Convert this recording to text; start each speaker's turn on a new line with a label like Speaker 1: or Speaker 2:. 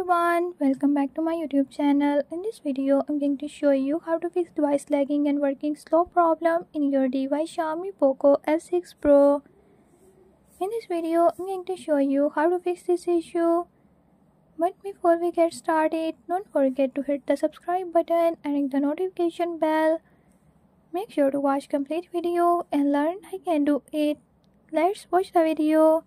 Speaker 1: everyone welcome back to my youtube channel. In this video i'm going to show you how to fix device lagging and working slow problem in your device xiaomi poco f6 pro. In this video i'm going to show you how to fix this issue. But before we get started don't forget to hit the subscribe button and ring the notification bell. Make sure to watch complete video and learn i can do it. Let's watch the video.